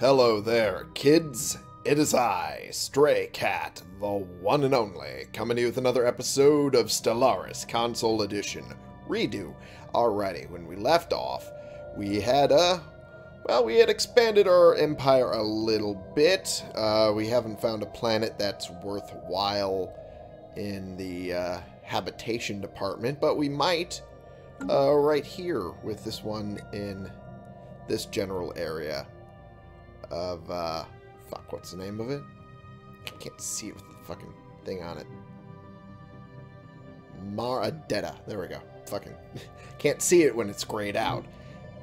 Hello there, kids. It is I, Stray Cat, the one and only, coming to you with another episode of Stellaris Console Edition Redo. Alrighty, when we left off, we had, uh, well, we had expanded our empire a little bit. Uh, we haven't found a planet that's worthwhile in the, uh, habitation department, but we might, uh, right here with this one in this general area of, uh, fuck, what's the name of it? I can't see it with the fucking thing on it. Maradetta. There we go. Fucking can't see it when it's grayed out.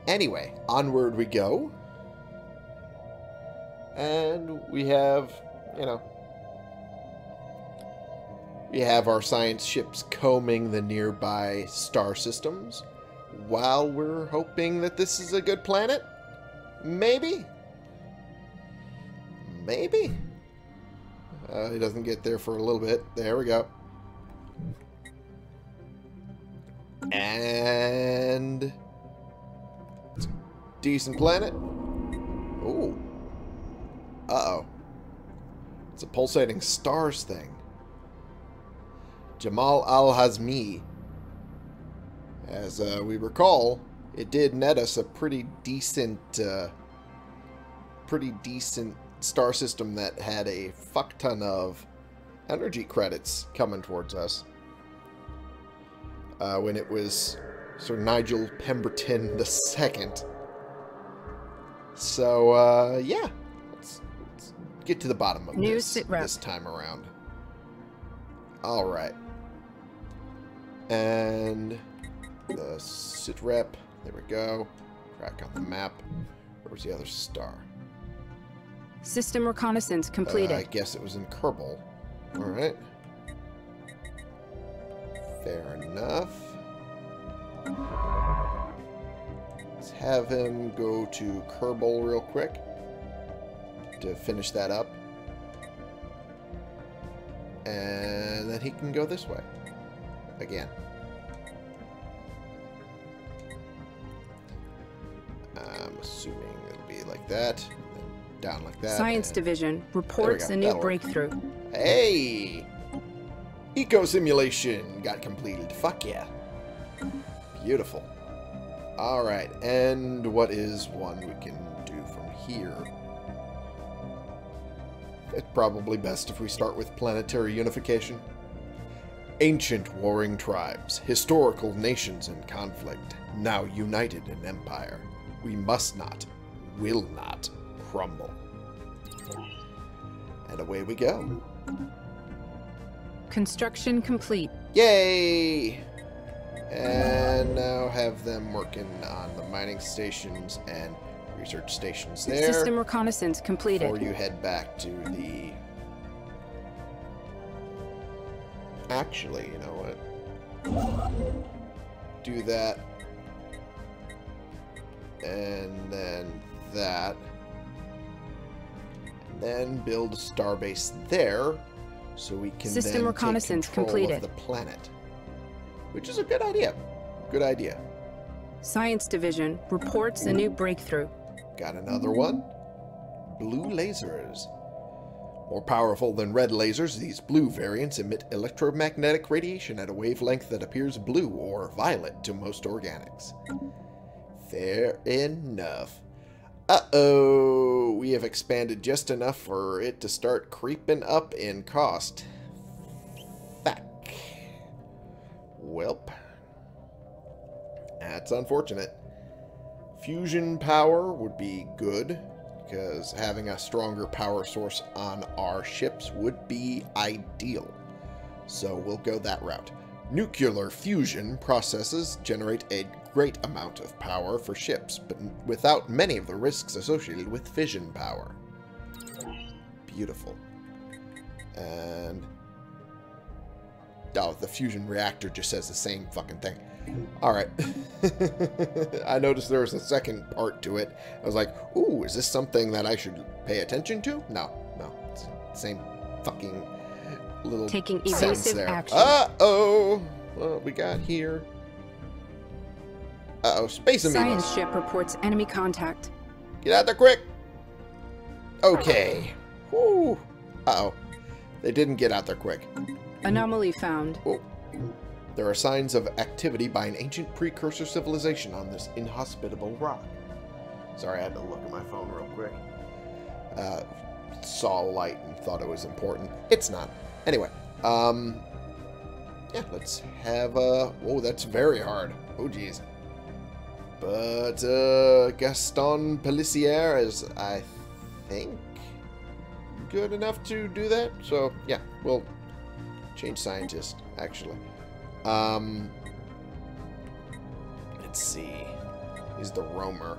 Anyway, onward we go. And we have, you know, we have our science ships combing the nearby star systems while we're hoping that this is a good planet. Maybe. Maybe. Uh, he doesn't get there for a little bit. There we go. And... Decent planet. Ooh. Uh-oh. It's a pulsating stars thing. Jamal al-Hazmi. As uh, we recall, it did net us a pretty decent... Uh, pretty decent star system that had a fuck ton of energy credits coming towards us. Uh, when it was Sir Nigel Pemberton II. So, uh, yeah. Let's, let's, get to the bottom of New this this time around. Alright. And the sit rep. There we go. Track on the map. Where was the other star? System reconnaissance completed. Uh, I guess it was in Kerbal. Alright. Fair enough. Let's have him go to Kerbal real quick to finish that up. And then he can go this way. Again. I'm assuming it'll be like that down like that. Science and... Division reports a new That'll breakthrough. Work. Hey! Eco simulation got completed. Fuck yeah. Beautiful. Alright, and what is one we can do from here? It's probably best if we start with planetary unification. Ancient warring tribes, historical nations in conflict, now united in empire. We must not, will not crumble. And away we go. Construction complete. Yay! And now have them working on the mining stations and research stations there. System reconnaissance completed. Before you head back to the... Actually, you know what? Do that. And then that then build a starbase there so we can System then reconnaissance take control completed. of the planet. Which is a good idea. Good idea. Science Division reports a new breakthrough. Got another one. Blue lasers. More powerful than red lasers, these blue variants emit electromagnetic radiation at a wavelength that appears blue or violet to most organics. Fair enough. Uh-oh, we have expanded just enough for it to start creeping up in cost. Fuck. Welp. That's unfortunate. Fusion power would be good, because having a stronger power source on our ships would be ideal. So we'll go that route. Nuclear fusion processes generate a great amount of power for ships, but without many of the risks associated with fission power. Beautiful. And... Oh, the fusion reactor just says the same fucking thing. Alright. I noticed there was a second part to it. I was like, ooh, is this something that I should pay attention to? No, no. It's the same fucking little Taking sentence evasive there. action. Uh-oh! What we got here? Uh-oh, space amoebas. Science ship reports enemy contact. Get out there quick! Okay. Whew. Uh-oh. They didn't get out there quick. Anomaly found. Oh. There are signs of activity by an ancient precursor civilization on this inhospitable rock. Sorry, I had to look at my phone real quick. Uh, saw a light and thought it was important. It's not. Anyway, um, yeah, let's have a... Oh, that's very hard. Oh, jeez. But, uh, Gaston Pellissier is, I think, good enough to do that. So, yeah, we'll change scientist, actually. Um, let's see. He's the roamer.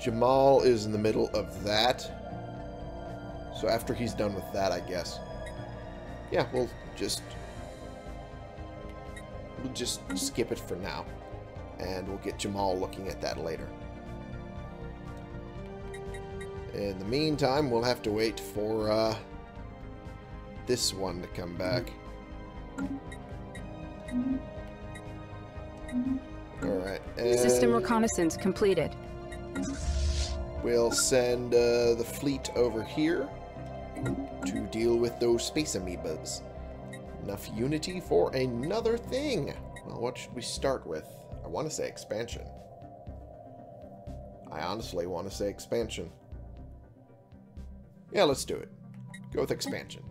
Jamal is in the middle of that. So after he's done with that, I guess. Yeah, we'll just... We'll just skip it for now. And we'll get Jamal looking at that later. In the meantime, we'll have to wait for uh, this one to come back. Alright. System reconnaissance completed. We'll send uh, the fleet over here to deal with those space amoebas. Enough unity for another thing. Well, what should we start with? Want to say expansion. I honestly want to say expansion. Yeah, let's do it. Go with expansion.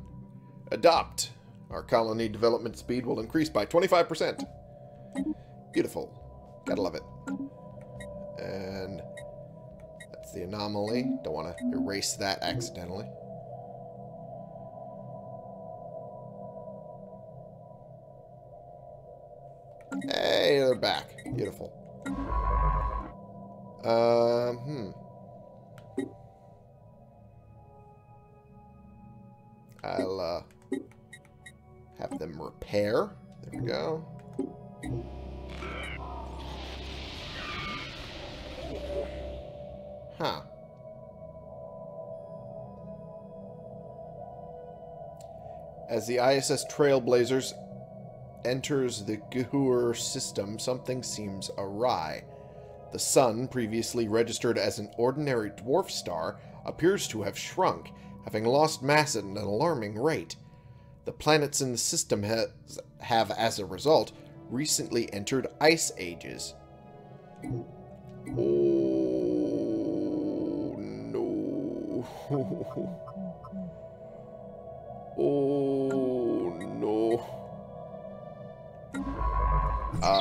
Adopt. Our colony development speed will increase by 25%. Beautiful. Gotta love it. And that's the anomaly. Don't want to erase that accidentally. Hey, they're back. Beautiful. Um, hmm. I'll, uh, have them repair. There we go. Huh. As the ISS Trailblazers enters the Gehur system, something seems awry. The sun, previously registered as an ordinary dwarf star, appears to have shrunk, having lost mass at an alarming rate. The planets in the system has, have, as a result, recently entered ice ages. Oh, no. oh, Um,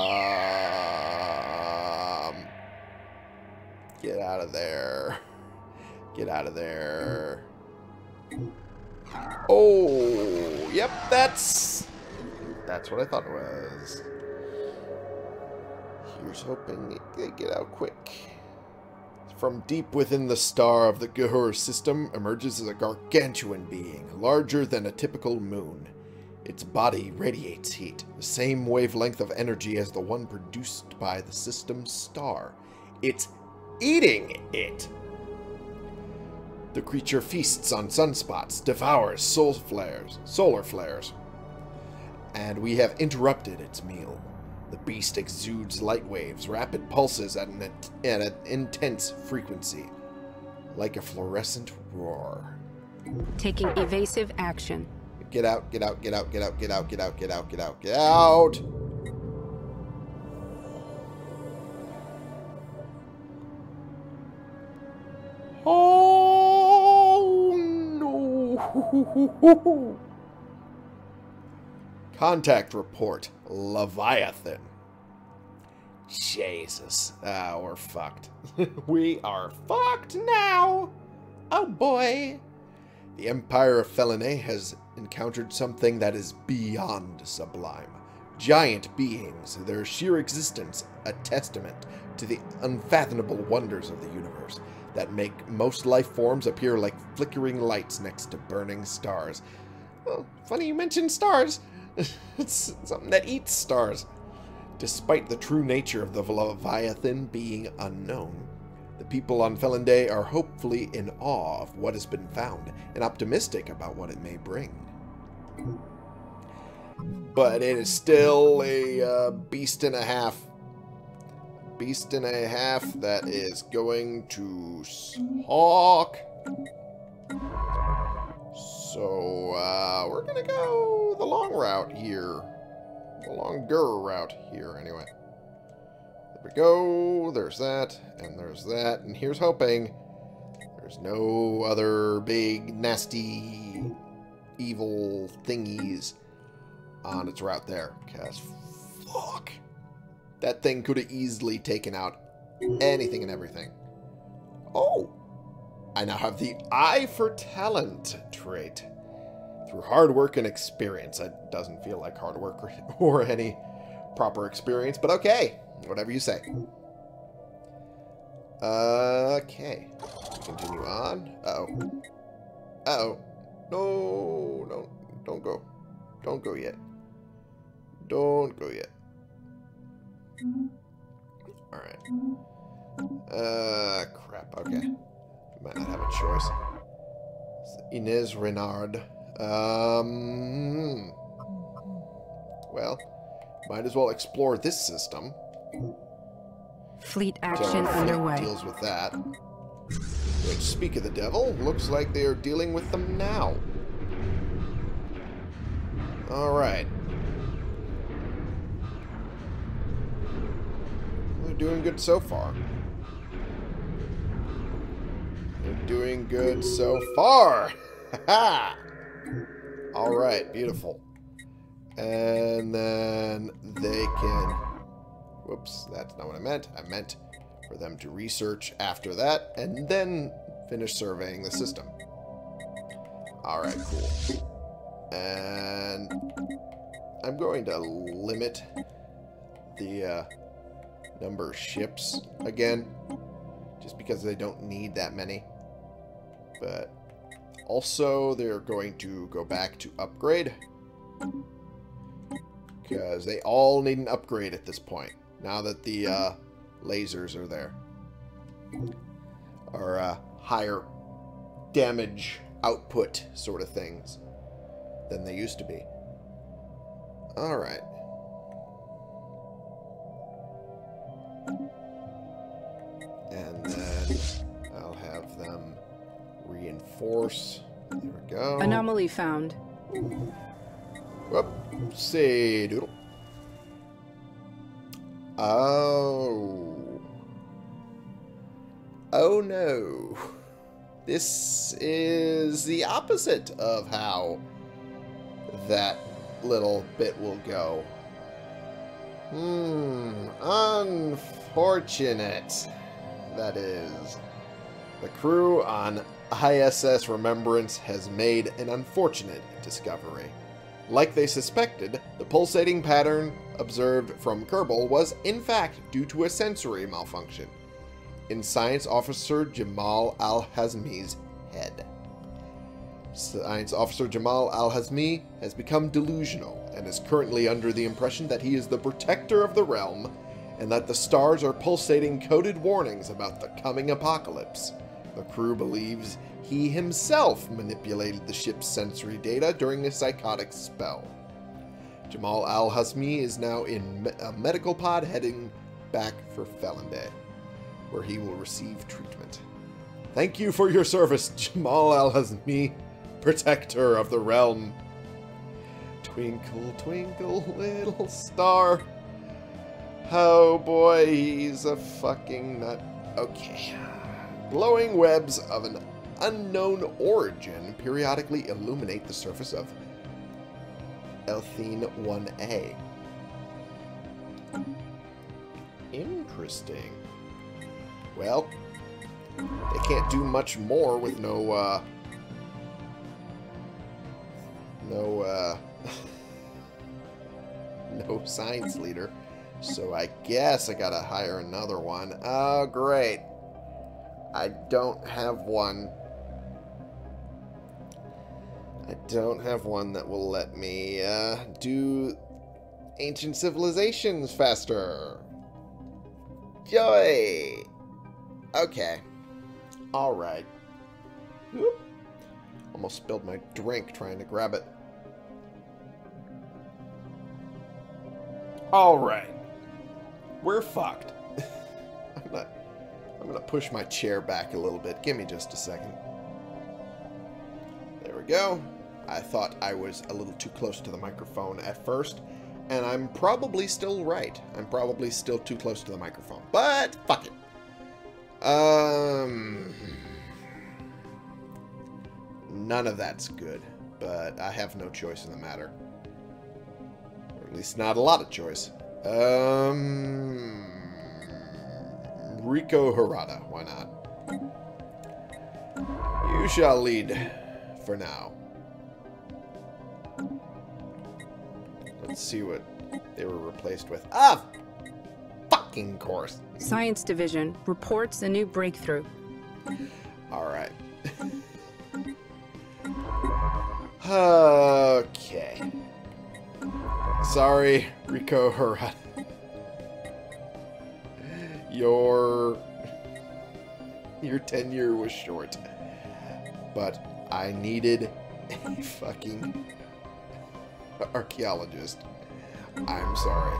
get out of there. Get out of there. Oh, yep, that's... That's what I thought it was. Here's hoping they get out quick. From deep within the star of the Gehur system emerges a gargantuan being, larger than a typical moon. Its body radiates heat, the same wavelength of energy as the one produced by the system's star. It's eating it! The creature feasts on sunspots, devours soul flares, solar flares, and we have interrupted its meal. The beast exudes light waves, rapid pulses at an, at an intense frequency, like a fluorescent roar. Taking evasive action. Get out, get out, get out, get out, get out, get out, get out, get out, get out! Oh no! Contact report. Leviathan. Jesus. Ah, we're fucked. we are fucked now! Oh boy! The Empire of Felinae has encountered something that is beyond sublime. Giant beings, their sheer existence a testament to the unfathomable wonders of the universe that make most life forms appear like flickering lights next to burning stars. Well, funny you mention stars. it's something that eats stars. Despite the true nature of the Leviathan being unknown, the people on Felinday are hopefully in awe of what has been found and optimistic about what it may bring. But it is still a uh, beast and a half. Beast and a half that is going to hawk So, uh, we're gonna go the long route here. The longer route here, anyway. There we go. There's that, and there's that, and here's hoping there's no other big, nasty, evil thingies on its route there. Because, fuck. That thing could have easily taken out anything and everything. Oh! I now have the Eye for Talent trait. Through hard work and experience. That doesn't feel like hard work or, or any proper experience, but okay. Whatever you say. Okay. Continue on. Uh-oh. Uh-oh. No, no, don't go. Don't go yet. Don't go yet. Alright. Uh, crap, okay. Might not have a choice. Inez Renard. Um, well, might as well explore this system. Fleet action Fleet underway. deals with that. Which, speak of the devil, looks like they are dealing with them now. Alright. They're doing good so far. They're doing good so far! Ha Alright, beautiful. And then they can... Whoops, that's not what I meant. I meant for them to research after that and then finish surveying the system. Alright, cool. And I'm going to limit the uh, number of ships again, just because they don't need that many. But also, they're going to go back to upgrade. Because they all need an upgrade at this point. Now that the uh, lasers are there. Or uh, higher damage output sort of things than they used to be. Alright. And then I'll have them reinforce. There we go. Anomaly found. Whoop. Say doodle. Oh. Oh no. This is the opposite of how that little bit will go. Hmm. Unfortunate. That is. The crew on ISS Remembrance has made an unfortunate discovery. Like they suspected, the pulsating pattern observed from Kerbal was in fact due to a sensory malfunction in Science Officer Jamal Al-Hazmi's head. Science Officer Jamal Al-Hazmi has become delusional and is currently under the impression that he is the protector of the realm and that the stars are pulsating coded warnings about the coming apocalypse. The crew believes he himself manipulated the ship's sensory data during a psychotic spell. Jamal Al Hazmi is now in a medical pod heading back for Felonday, where he will receive treatment. Thank you for your service, Jamal Al Hazmi, protector of the realm. Twinkle, twinkle, little star. Oh boy, he's a fucking nut. Okay. Glowing webs of an unknown origin periodically illuminate the surface of Elthene 1A. Interesting. Well, they can't do much more with no, uh... No, uh... no science leader. So I guess I gotta hire another one. Oh, great. I don't have one. I don't have one that will let me uh, do ancient civilizations faster. Joy! Okay. Alright. Almost spilled my drink trying to grab it. Alright. We're fucked. I'm not I'm gonna push my chair back a little bit. Give me just a second. There we go. I thought I was a little too close to the microphone at first, and I'm probably still right. I'm probably still too close to the microphone, but fuck it. Um, none of that's good, but I have no choice in the matter. Or at least not a lot of choice. Um, Rico Harada, why not? You shall lead for now. Let's see what they were replaced with. Ah, fucking course. Science Division reports a new breakthrough. All right. okay. Sorry, Rico Harada. Your your tenure was short. But I needed a fucking archaeologist. I'm sorry.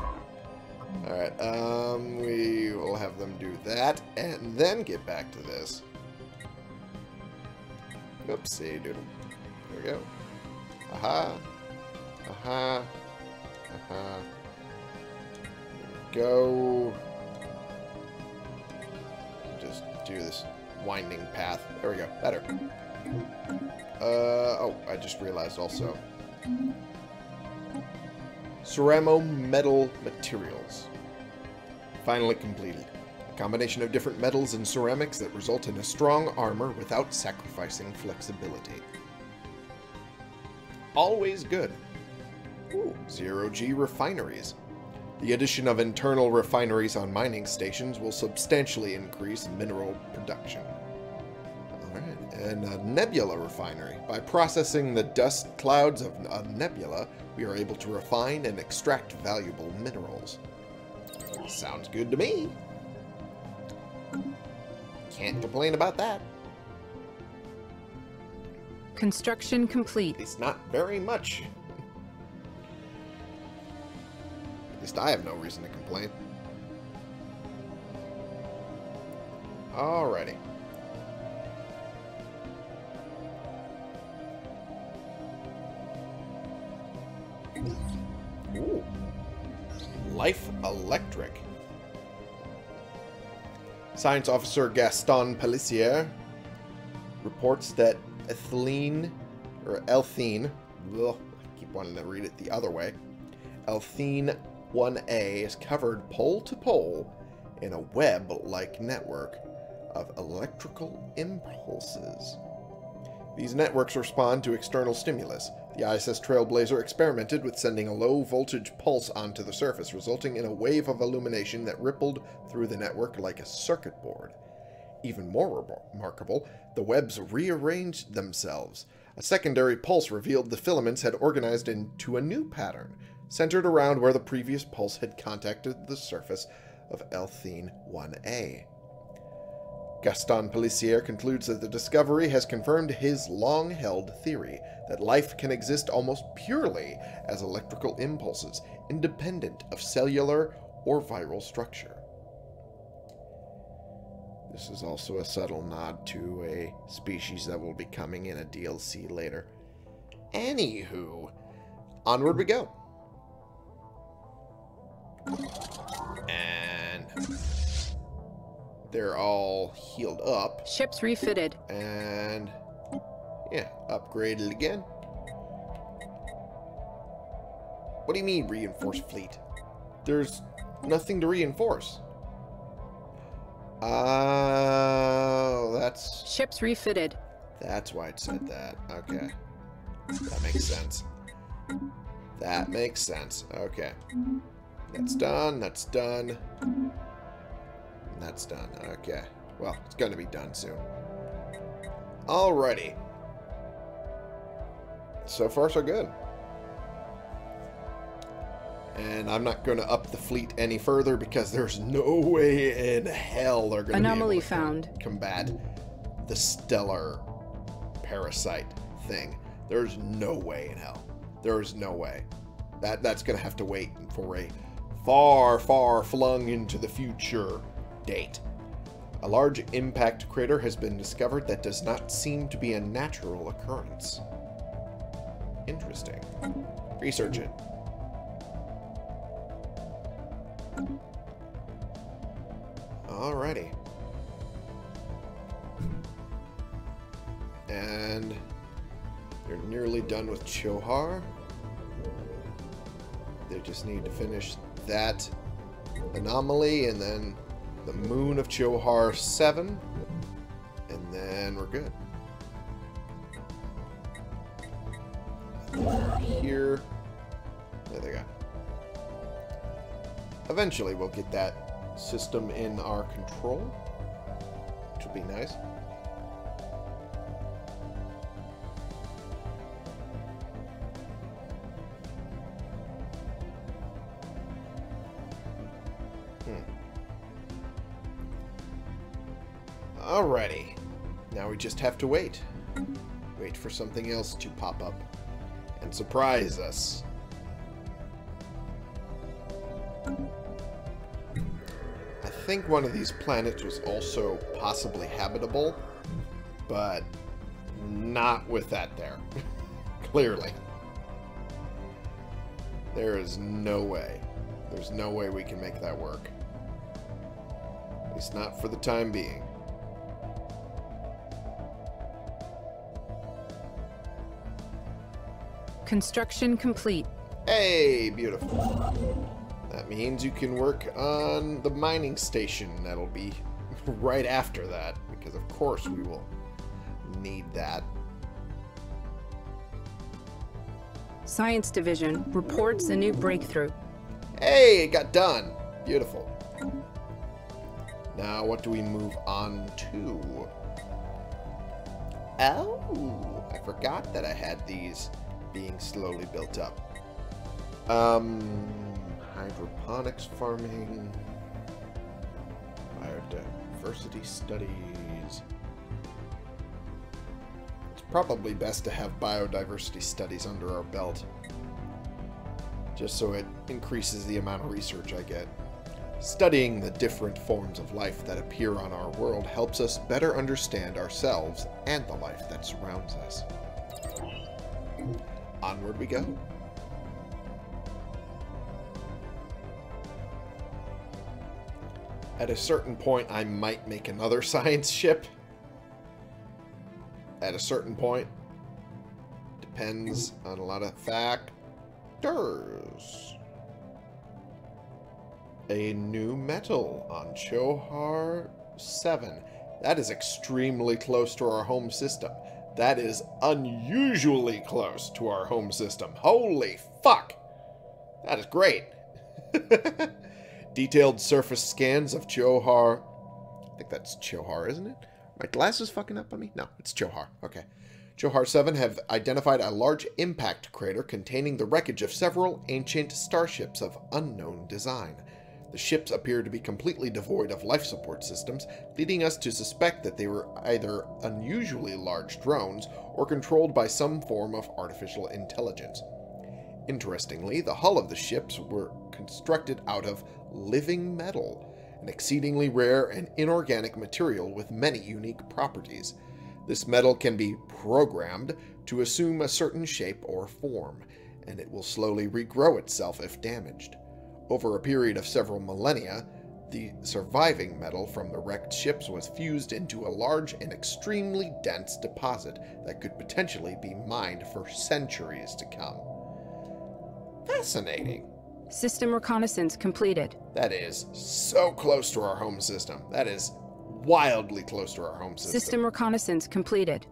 Alright, um, we will have them do that, and then get back to this. Oopsie doodle. There we go. Aha. Aha. Aha. Go. Just do this winding path. There we go. Better. Uh, oh, I just realized also. Ceramo metal materials. Finally completed. A combination of different metals and ceramics that result in a strong armor without sacrificing flexibility. Always good. Ooh, zero-G refineries. The addition of internal refineries on mining stations will substantially increase mineral production. And a uh, nebula refinery. By processing the dust clouds of a nebula, we are able to refine and extract valuable minerals. Sounds good to me. Can't complain about that. Construction complete. It's not very much. At least I have no reason to complain. Alrighty. Ooh. Life Electric. Science Officer Gaston Pellissier reports that ethylene, or Elthene, ugh, I keep wanting to read it the other way, Elthene 1A is covered pole to pole in a web-like network of electrical impulses. These networks respond to external stimulus. The ISS Trailblazer experimented with sending a low-voltage pulse onto the surface, resulting in a wave of illumination that rippled through the network like a circuit board. Even more remarkable, the webs rearranged themselves. A secondary pulse revealed the filaments had organized into a new pattern, centered around where the previous pulse had contacted the surface of Elthene 1A. Gaston Pellissier concludes that the discovery has confirmed his long-held theory that life can exist almost purely as electrical impulses, independent of cellular or viral structure. This is also a subtle nod to a species that will be coming in a DLC later. Anywho, onward we go. And they're all healed up. Ships refitted. And yeah, upgraded again. What do you mean reinforced fleet? There's nothing to reinforce. Oh, that's Ships refitted. that's why it said that. Okay. That makes sense. That makes sense. Okay. That's done. That's done. That's done. Okay. Well, it's going to be done soon. Alrighty. So far, so good. And I'm not going to up the fleet any further because there's no way in hell they're going to Anomaly be able to found. combat the stellar parasite thing. There's no way in hell. There's no way. That that's going to have to wait for a far, far flung into the future date. A large impact crater has been discovered that does not seem to be a natural occurrence. Interesting. Research it. Alrighty. And they're nearly done with Chohar. They just need to finish that anomaly and then the moon of Chohar 7. And then we're good. Here. There they go. Eventually we'll get that system in our control, which will be nice. Alrighty. Now we just have to wait. Wait for something else to pop up and surprise us. I think one of these planets was also possibly habitable, but not with that there. Clearly. There is no way. There's no way we can make that work. At least not for the time being. Construction complete. Hey, beautiful. That means you can work on the mining station. That'll be right after that, because of course we will need that. Science Division reports a new breakthrough. Hey, it got done. Beautiful. Now, what do we move on to? Oh, I forgot that I had these being slowly built up. Um, hydroponics farming, biodiversity studies. It's probably best to have biodiversity studies under our belt, just so it increases the amount of research I get. Studying the different forms of life that appear on our world helps us better understand ourselves and the life that surrounds us. Onward we go. At a certain point, I might make another science ship. At a certain point. Depends on a lot of factors. A new metal on Chohar 7. That is extremely close to our home system. That is unusually close to our home system. Holy fuck! That is great. Detailed surface scans of Chohar. I think that's Chohar, isn't it? My glasses fucking up on me? No, it's Chohar. Okay. Chohar 7 have identified a large impact crater containing the wreckage of several ancient starships of unknown design. The ships appear to be completely devoid of life support systems, leading us to suspect that they were either unusually large drones or controlled by some form of artificial intelligence. Interestingly, the hull of the ships were constructed out of living metal, an exceedingly rare and inorganic material with many unique properties. This metal can be programmed to assume a certain shape or form, and it will slowly regrow itself if damaged. Over a period of several millennia, the surviving metal from the wrecked ships was fused into a large and extremely dense deposit that could potentially be mined for centuries to come. Fascinating. System reconnaissance completed. That is so close to our home system. That is wildly close to our home system. System reconnaissance completed.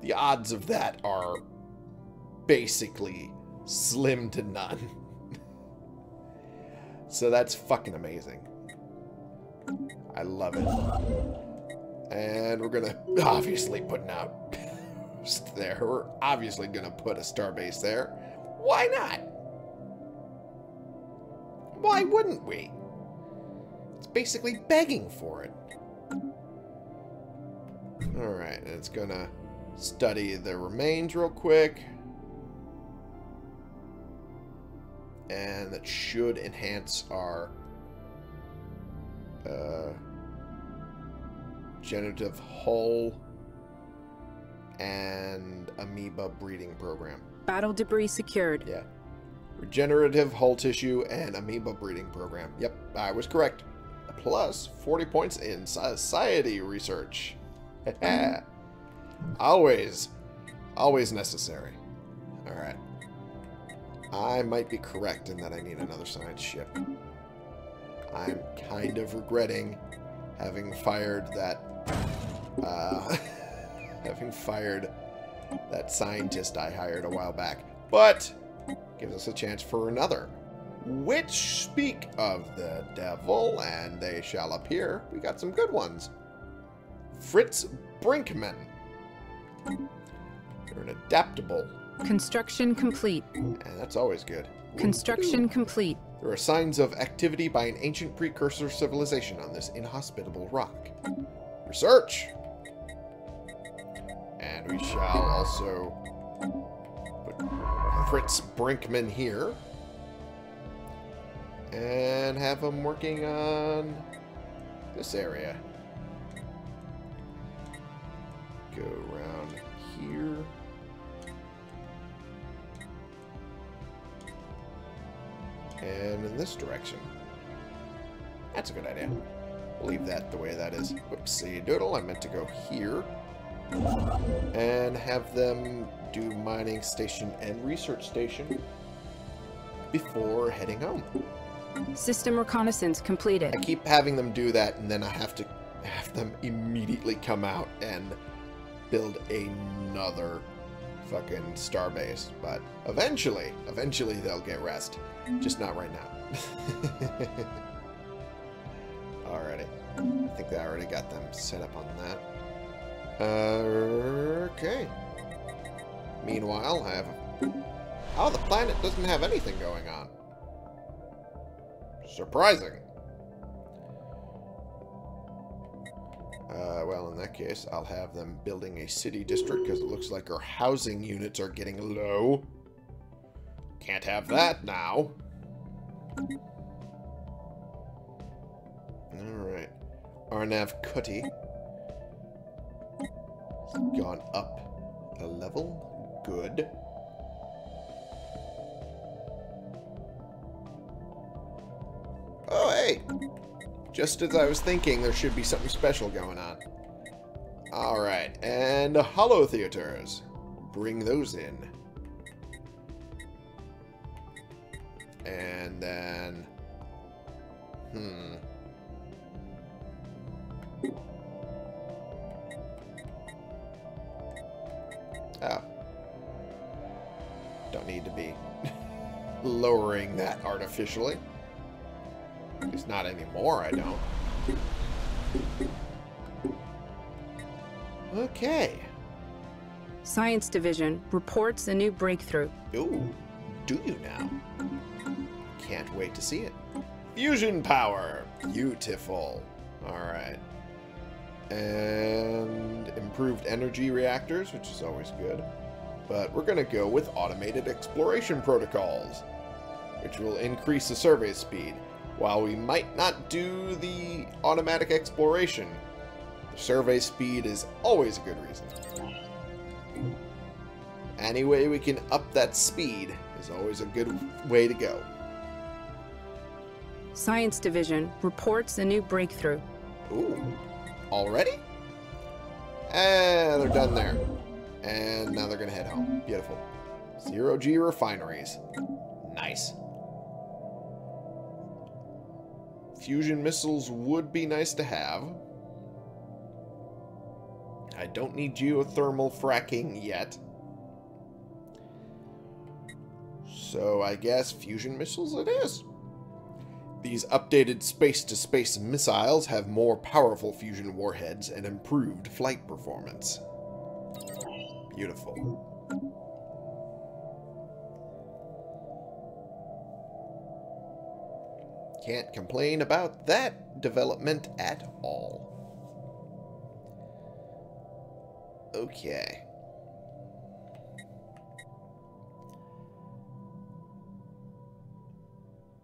The odds of that are basically slim to none. so that's fucking amazing. I love it. And we're gonna obviously put an outpost there. We're obviously gonna put a starbase there. Why not? Why wouldn't we? It's basically begging for it. Alright, it's gonna study the remains real quick. And that should enhance our uh, generative hull and amoeba breeding program. Battle debris secured. Yeah. Regenerative hull tissue and amoeba breeding program. Yep, I was correct. Plus 40 points in society research. always, always necessary. Alright. I might be correct in that I need another science ship. I'm kind of regretting having fired that, uh, having fired that scientist I hired a while back. But, gives us a chance for another. Which speak of the devil, and they shall appear. We got some good ones. Fritz Brinkman. You're an adaptable. Construction complete. And that's always good. Construction complete. There are signs of activity by an ancient precursor civilization on this inhospitable rock. Research! And we shall also put Fritz Brinkman here. And have him working on this area. And in this direction. That's a good idea. Leave that the way that is. Whoopsie doodle, I meant to go here. And have them do mining station and research station before heading home. System reconnaissance completed. I keep having them do that, and then I have to have them immediately come out and build another fucking starbase. But eventually, eventually they'll get rest. Mm-hmm. Just not right now. Alrighty. I think I already got them set up on that. okay. Meanwhile, I have... Mm-hmm. Oh, the planet doesn't have anything going on. Surprising. Uh, well, in that case, I'll have them building a city district because it looks like our housing units are getting low. Can't have that now. Alright. Arnav Kuti. Gone up a level. Good. Oh, hey! Just as I was thinking, there should be something special going on. Alright, and Holo Theaters. Bring those in. And then... Hmm. Oh. Don't need to be lowering that artificially. At least not anymore, I don't. Okay. Science Division reports a new breakthrough. Ooh, do you now? Can't wait to see it. Fusion power. Beautiful. Alright. And improved energy reactors, which is always good. But we're going to go with automated exploration protocols, which will increase the survey speed. While we might not do the automatic exploration, the survey speed is always a good reason. Any way we can up that speed is always a good way to go. Science Division reports a new breakthrough. Ooh, already? And they're done there. And now they're going to head home. Beautiful. Zero G refineries. Nice. Fusion missiles would be nice to have. I don't need geothermal fracking yet. So I guess fusion missiles it is. These updated space-to-space -space missiles have more powerful fusion warheads and improved flight performance. Beautiful. Can't complain about that development at all. Okay.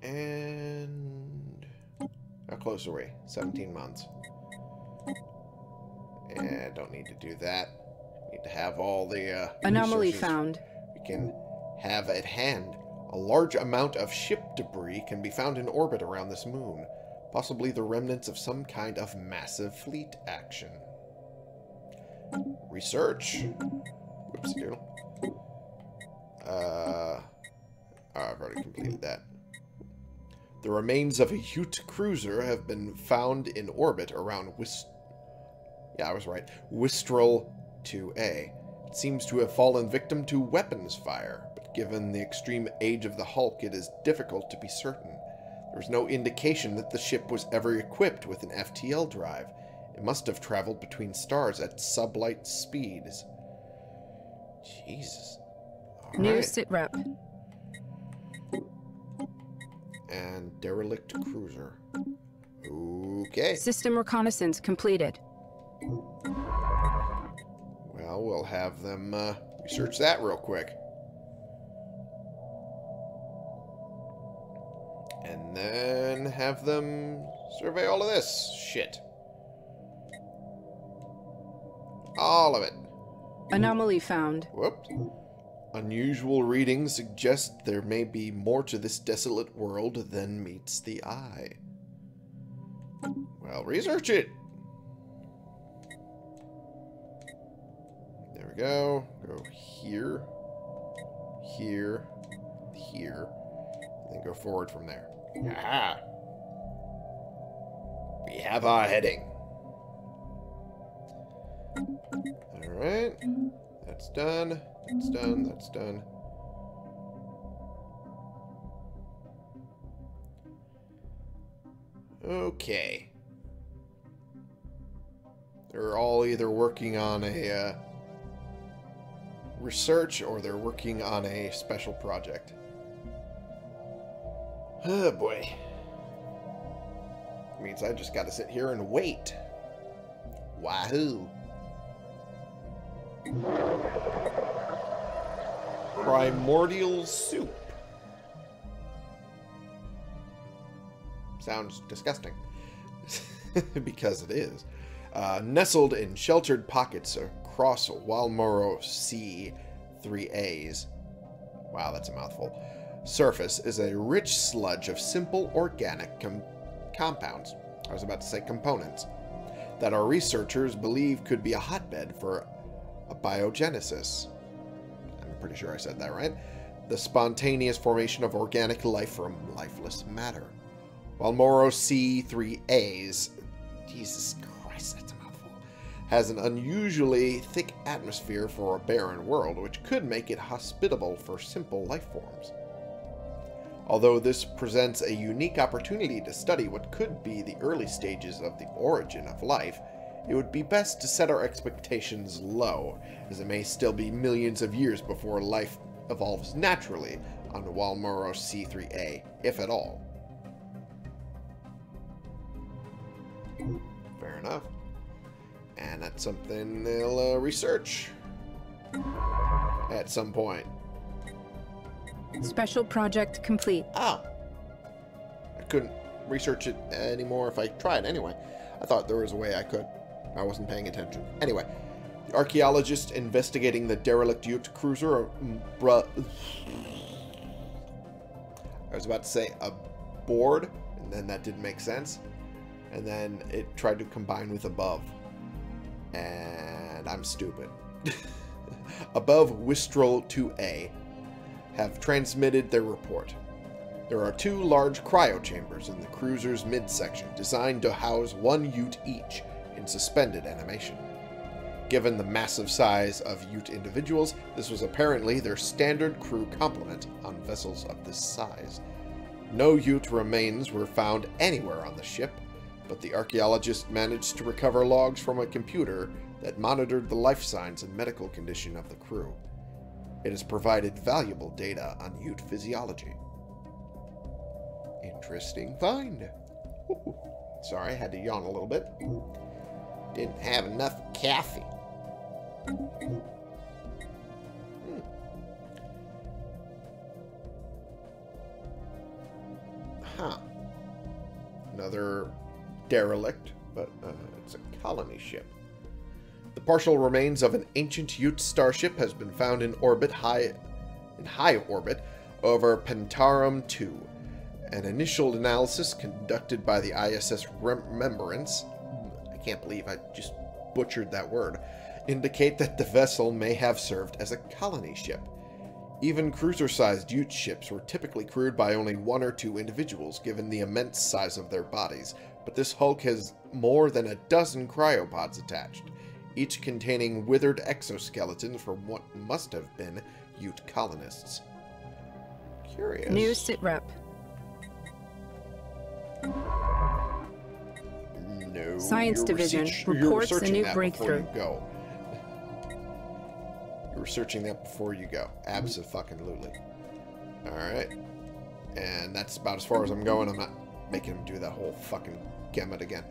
And how close are we? 17 months. And don't need to do that. Need to have all the uh, anomaly found. We can have at hand. A large amount of ship debris can be found in orbit around this moon, possibly the remnants of some kind of massive fleet action. Research. Whoops, doodle. Uh, I've already completed that. The remains of a Yuht cruiser have been found in orbit around Wist... Yeah, I was right. Wistral 2A. It seems to have fallen victim to weapons fire, given the extreme age of the Hulk, it is difficult to be certain. There is no indication that the ship was ever equipped with an FTL drive. It must have traveled between stars at sublight speeds. Jesus. All New right. sitrep. And derelict cruiser. Okay. System reconnaissance completed. Well, we'll have them uh, research that real quick. And then have them survey all of this shit. All of it. Anomaly found. Whoops. Unusual readings suggest there may be more to this desolate world than meets the eye. Well, research it. There we go. Go here, here, here, and then go forward from there. Aha! We have our heading. Alright. That's done. That's done. That's done. Okay. They're all either working on a uh, research or they're working on a special project. Oh boy. Means I just gotta sit here and wait. Wahoo. Primordial soup. Sounds disgusting. because it is. Uh, nestled in sheltered pockets across Walmoro C3As. Wow, that's a mouthful. Surface is a rich sludge of simple organic com compounds. I was about to say components. That our researchers believe could be a hotbed for abiogenesis. I'm pretty sure I said that right. The spontaneous formation of organic life from lifeless matter. While Moro C3A's, Jesus Christ, that's a mouthful, has an unusually thick atmosphere for a barren world, which could make it hospitable for simple life forms. Although this presents a unique opportunity to study what could be the early stages of the origin of life, it would be best to set our expectations low, as it may still be millions of years before life evolves naturally on Walmoro C3A, if at all. Fair enough. And that's something they'll uh, research at some point. Special project complete. Oh. I couldn't research it anymore if I tried anyway. I thought there was a way I could. I wasn't paying attention. Anyway, the archaeologist investigating the derelict Yuht cruiser, um, bruh. I was about to say aboard, and then that didn't make sense. And then it tried to combine with above. And I'm stupid. above Wistral 2A have transmitted their report. There are two large cryo chambers in the cruiser's midsection, designed to house one Yuht each in suspended animation. Given the massive size of Yuht individuals, this was apparently their standard crew complement on vessels of this size. No Yuht remains were found anywhere on the ship, but the archaeologist managed to recover logs from a computer that monitored the life signs and medical condition of the crew. It has provided valuable data on Yuht physiology. Interesting find. Ooh. Sorry, I had to yawn a little bit. Didn't have enough caffeine. Hmm. Huh. Another derelict, but uh, it's a colony ship. Partial remains of an ancient Yuht starship has been found in orbit high in high orbit over Pentarum 2. An initial analysis conducted by the ISS Remembrance, I can't believe I just butchered that word, indicate that the vessel may have served as a colony ship. Even cruiser-sized Yuht ships were typically crewed by only one or two individuals, given the immense size of their bodies, but this hulk has more than a dozen cryopods attached, each containing withered exoskeletons from what must have been Yuht colonists. Curious. New sitrep. No. Science Division reports a new that before breakthrough. you go. You're researching that before you go. Absolutely. Alright. And that's about as far as I'm going. I'm not making him do that whole fucking gamut again.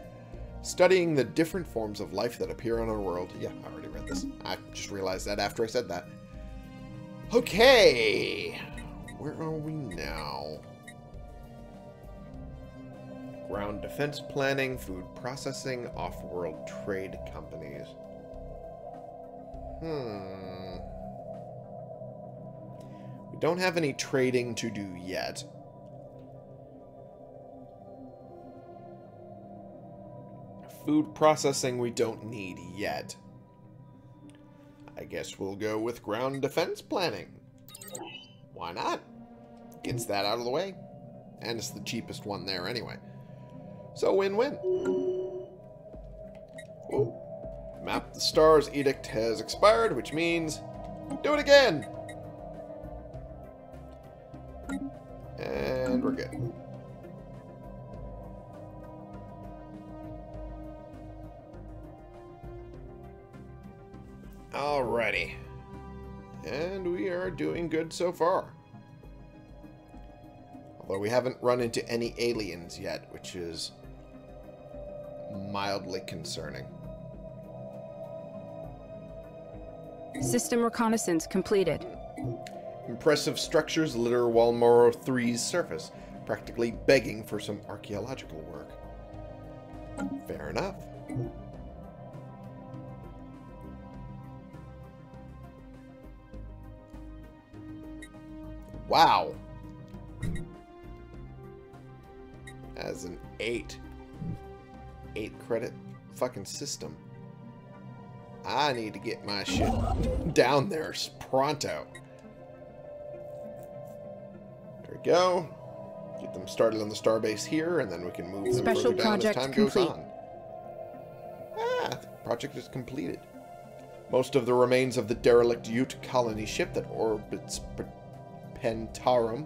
Studying the different forms of life that appear on our world. Yeah, I already read this. I just realized that after I said that. Okay. Where are we now? Ground defense planning, food processing, off-world trade companies. Hmm. We don't have any trading to do yet. Food processing we don't need yet. I guess we'll go with ground defense planning. Why not? Gets that out of the way. And it's the cheapest one there anyway. So win-win. Map the Stars edict has expired, which means do it again. And we're good. Alrighty. And we are doing good so far. Although we haven't run into any aliens yet, which is mildly concerning. System reconnaissance completed. Impressive structures litter Walmoro 3's surface, practically begging for some archaeological work. Fair enough. Fucking system. I need to get my shit down there pronto. There we go. Get them started on the starbase here, and then we can move them Special further down as project time complete. goes on. Ah, the project is completed. Most of the remains of the derelict Yuht colony ship that orbits Pentarum,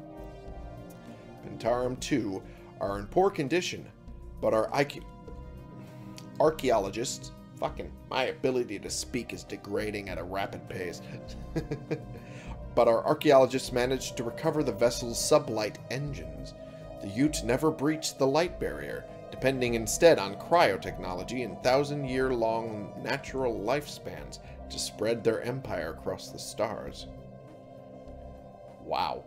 Pentarum 2, are in poor condition, but our IQ archaeologists fucking my ability to speak is degrading at a rapid pace. But our archaeologists managed to recover the vessel's sublight engines. The Yuht never breached the light barrier depending instead on cryotechnology and thousand year long natural lifespans to spread their empire across the stars. Wow.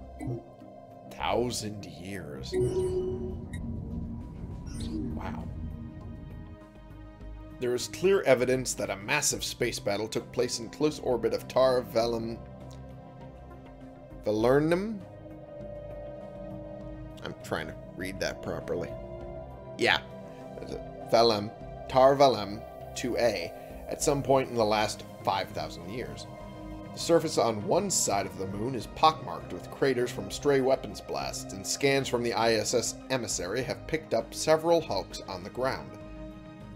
Thousand years. Wow there is clear evidence that a massive space battle took place in close orbit of Tar Valum... Valernum? I'm trying to read that properly. Yeah. That's it. Valem, Tar Valem 2A, at some point in the last 5,000 years. The surface on one side of the moon is pockmarked with craters from stray weapons blasts, and scans from the ISS emissary have picked up several hulks on the ground.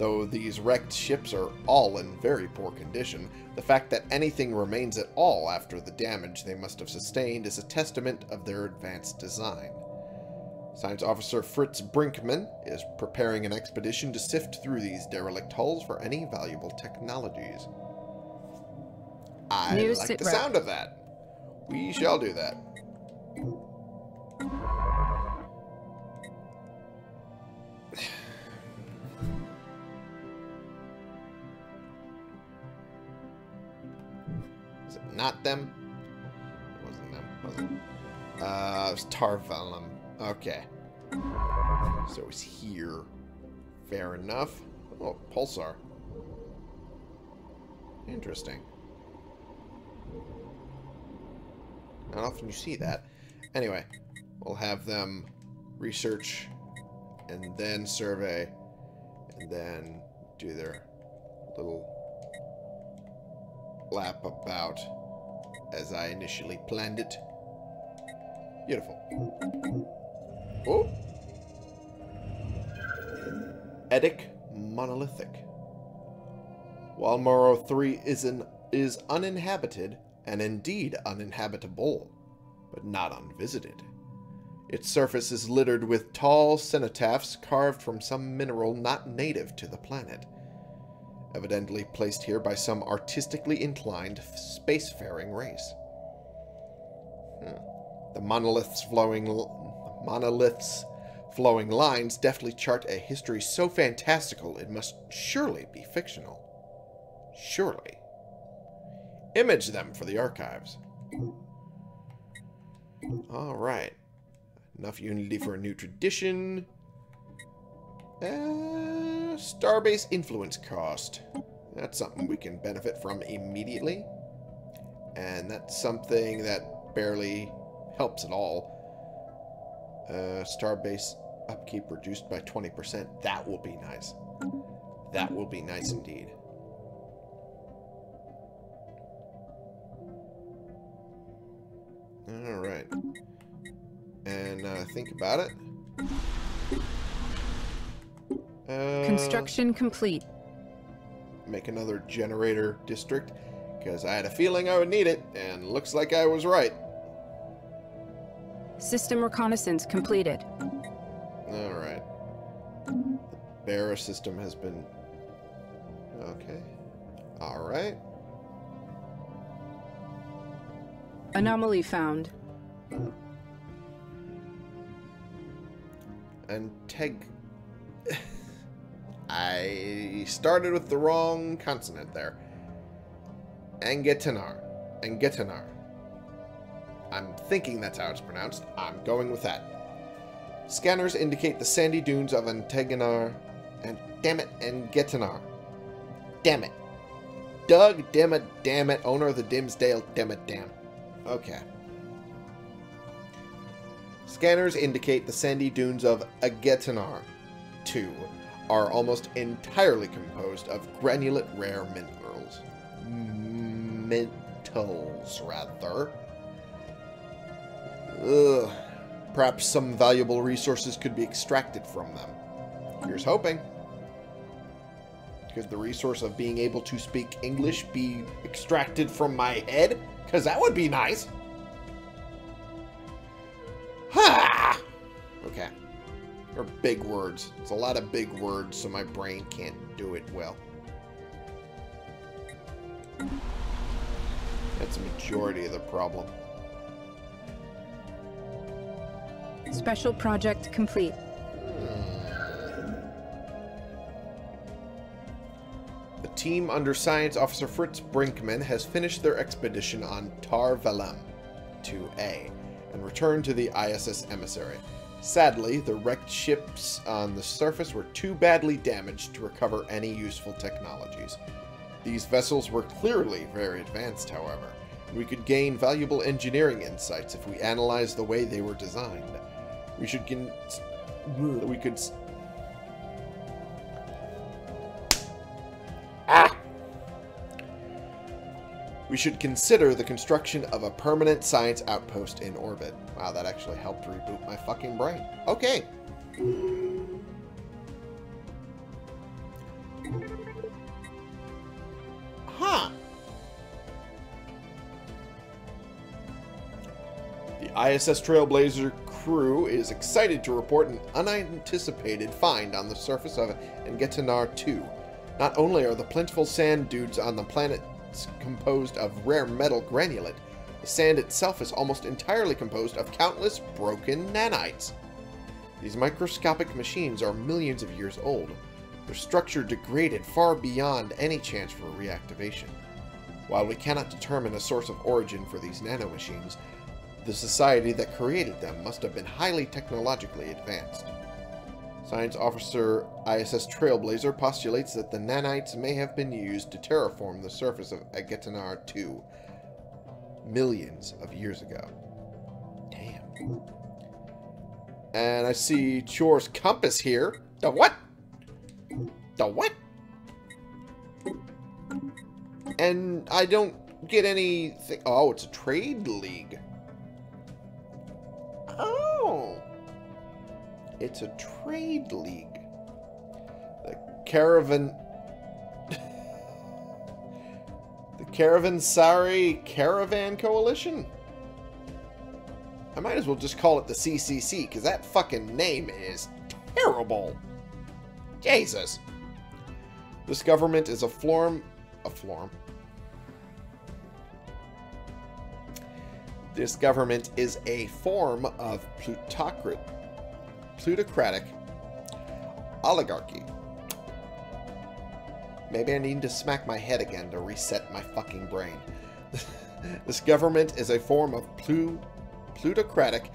Though these wrecked ships are all in very poor condition, the fact that anything remains at all after the damage they must have sustained is a testament of their advanced design. Science Officer Fritz Brinkman is preparing an expedition to sift through these derelict hulls for any valuable technologies. I New like the sound of that. We shall do that. Not them? It wasn't them, was it? Uh, it was Tarvalum. Okay. So it's here. Fair enough. Oh, Pulsar. Interesting. Not often you see that. Anyway, we'll have them research and then survey and then do their little lap about as I initially planned it. Beautiful. Oh! Edic Monolithic. While Morrow 3 is, an, is uninhabited, and indeed uninhabitable, but not unvisited. Its surface is littered with tall cenotaphs carved from some mineral not native to the planet, evidently placed here by some artistically inclined spacefaring race. Hmm. The monoliths flowing monoliths flowing lines deftly chart a history so fantastical it must surely be fictional. Surely. Image them for the archives. Alright. Enough unity for a new tradition. Uh, Starbase influence cost. That's something we can benefit from immediately. And that's something that barely helps at all. Uh, Starbase upkeep reduced by 20%. That will be nice. That will be nice indeed. Alright. And uh, think about it. Uh, Construction complete. Make another generator district, because I had a feeling I would need it, and looks like I was right. System reconnaissance completed. Alright. The Barra system has been... Okay. Alright. Anomaly found. And Teg... I started with the wrong consonant there. Angetanar. Angetanar. I'm thinking that's how it's pronounced. I'm going with that. Scanners indicate the sandy dunes of Anteganar and damn it, Angetanar. Damn it. Doug, damn it, damn it, owner of the Dimsdale, damn it, damn. Okay. Scanners indicate the sandy dunes of Agetanar 2 are almost entirely composed of granulate rare minerals. Metals, rather. Ugh. Perhaps some valuable resources could be extracted from them. Here's hoping. Could the resource of being able to speak English be extracted from my head? Because that would be nice. Ha! Okay. Or big words. It's a lot of big words, so my brain can't do it well. That's a majority of the problem. Special project complete. The team under Science Officer Fritz Brinkman has finished their expedition on Tar Valem 2A and returned to the ISS emissary. Sadly, the wrecked ships on the surface were too badly damaged to recover any useful technologies. These vessels were clearly very advanced, however. and We could gain valuable engineering insights if we analyzed the way they were designed. We should. We could... We should consider the construction of a permanent science outpost in orbit. Wow, that actually helped reboot my fucking brain. Okay. Huh. The ISS Trailblazer crew is excited to report an unanticipated find on the surface of Engetanar 2. Not only are the plentiful sand dunes on the planet composed of rare metal granulate, the sand itself is almost entirely composed of countless broken nanites. These microscopic machines are millions of years old, their structure degraded far beyond any chance for reactivation. While we cannot determine a source of origin for these nanomachines, the society that created them must have been highly technologically advanced. Science Officer ISS Trailblazer postulates that the nanites may have been used to terraform the surface of Agetanar 2. millions of years ago. Damn. And I see Chor's compass here. The what? The what? And I don't get anything. Oh, it's a trade league. Oh. It's a trade league. The Caravan... the Caravansari Caravan Coalition? I might as well just call it the CCC, because that fucking name is terrible. Jesus. This government is a form... A form? This government is a form of plutocrat, plutocratic oligarchy. Maybe I need to smack my head again to reset my fucking brain. this government is a form of plu plutocratic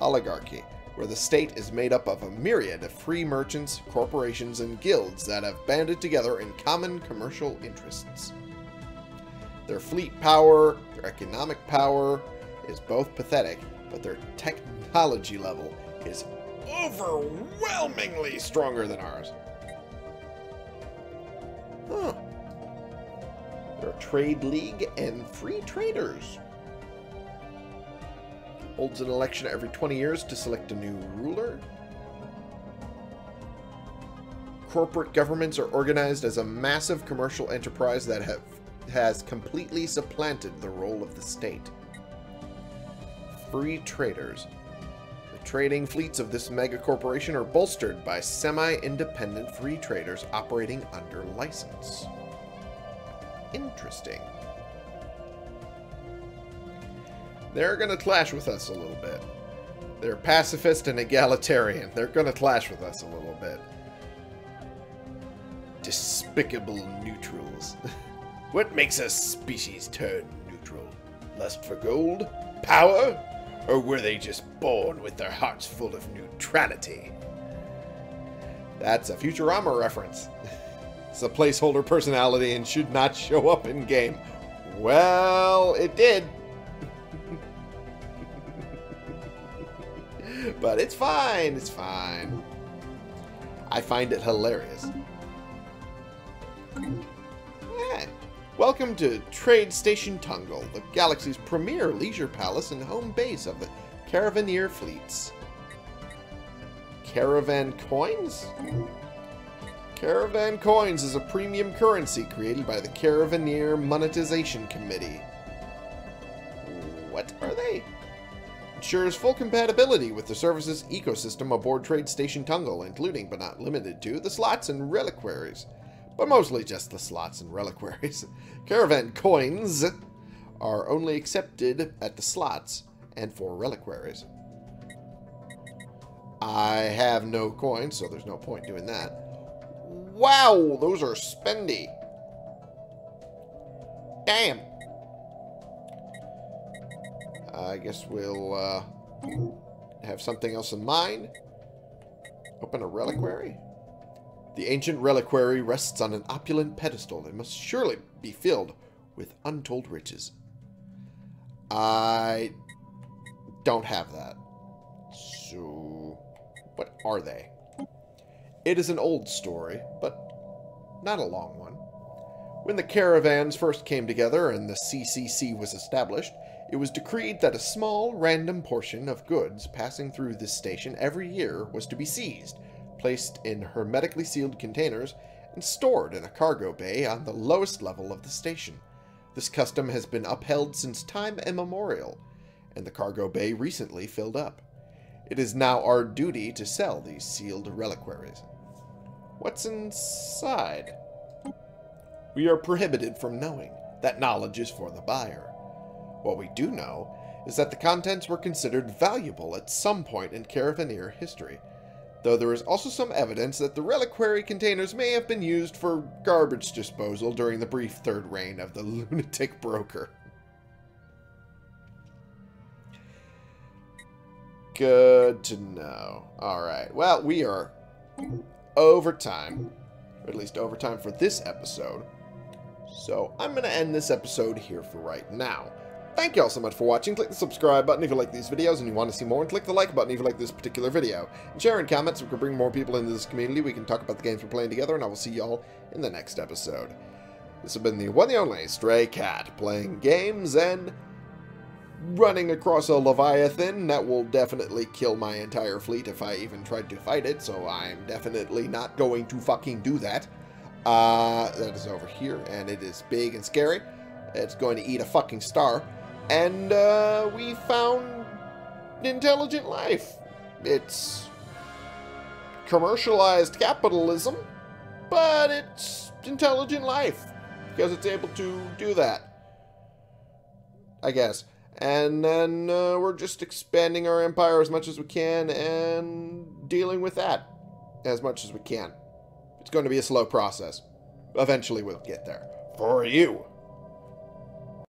oligarchy, where the state is made up of a myriad of free merchants, corporations, and guilds that have banded together in common commercial interests. Their fleet power, their economic power, is both pathetic, but their technology level is overwhelmingly stronger than ours. Huh. They're a trade league and free traders. Holds an election every 20 years to select a new ruler. Corporate governments are organized as a massive commercial enterprise that have, has completely supplanted the role of the state free traders. Trading fleets of this mega corporation are bolstered by semi-independent free traders operating under license. Interesting. They're going to clash with us a little bit. They're pacifist and egalitarian. They're going to clash with us a little bit. Despicable neutrals. what makes a species turn neutral? Lust for gold? Power? Or were they just born with their hearts full of neutrality? That's a Futurama reference. it's a placeholder personality and should not show up in game. Well, it did. but it's fine, it's fine. I find it hilarious. Welcome to Trade Station Tungle, the galaxy's premier leisure palace and home base of the Caravaneer fleets. Caravan Coins? Caravan Coins is a premium currency created by the Caravaneer Monetization Committee. What are they? Ensures full compatibility with the service's ecosystem aboard Trade Station Tungle, including but not limited to the slots and reliquaries but mostly just the slots and reliquaries. Caravan coins are only accepted at the slots and for reliquaries. I have no coins, so there's no point doing that. Wow, those are spendy. Damn. I guess we'll uh, have something else in mind. Open a reliquary. The ancient reliquary rests on an opulent pedestal and must surely be filled with untold riches. I don't have that. So, what are they? It is an old story, but not a long one. When the caravans first came together and the CCC was established, it was decreed that a small, random portion of goods passing through this station every year was to be seized placed in hermetically sealed containers and stored in a cargo bay on the lowest level of the station. This custom has been upheld since time immemorial, and the cargo bay recently filled up. It is now our duty to sell these sealed reliquaries. What's inside? We are prohibited from knowing. That knowledge is for the buyer. What we do know is that the contents were considered valuable at some point in Caravaneer history, though there is also some evidence that the reliquary containers may have been used for garbage disposal during the brief third reign of the lunatic broker. Good to know. Alright, well, we are over time, or at least over time for this episode. So I'm going to end this episode here for right now. Thank you all so much for watching. Click the subscribe button if you like these videos and you want to see more, and click the like button if you like this particular video. And share in comments so we can bring more people into this community. We can talk about the games we're playing together, and I will see y'all in the next episode. This has been the one and only Stray Cat, playing games and running across a Leviathan that will definitely kill my entire fleet if I even tried to fight it, so I'm definitely not going to fucking do that. Uh, that is over here, and it is big and scary. It's going to eat a fucking star. And, uh, we found intelligent life. It's commercialized capitalism, but it's intelligent life because it's able to do that. I guess. And then uh, we're just expanding our empire as much as we can and dealing with that as much as we can. It's going to be a slow process. Eventually we'll get there. For you.